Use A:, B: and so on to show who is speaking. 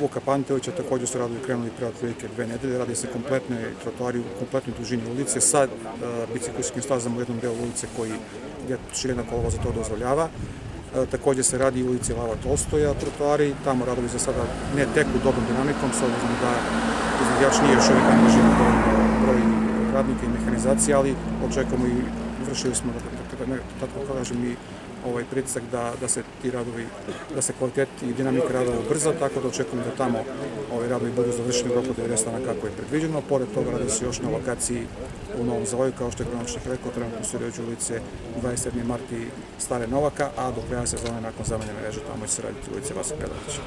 A: Vuka Pantevića takođe su radovi krenuli pre otprilike dve nedelje, radi se kompletne trotoari u kompletnoj dužini ulice sa uh, biciklističkim stazama u jednom delu ulice koji gde širina kolovoza to dozvoljava. E, takođe se radi u ulici Lava Tolstoja trotoari, tamo radovi za sada ne teku dobrom dinamikom, s obzirom da izvodjač nije još uvijek angažiran broj radnika i mehanizacije, ali očekujemo i vršili smo, tako kažem, i ovaj pritisak da, da se ti radovi, da se kvalitet i dinamika radova ubrza, tako da očekujemo da tamo ovaj radovi budu završeni u roku 90 dana kako je predviđeno. Pored toga radi se još na lokaciji u Novom Zavoju, kao što je Kronočnik rekao, trenutno se ređu ulice 27. marti Stare Novaka, a do kraja sezone nakon zamenjene reže tamo će se raditi ulice Vasa Pedovića.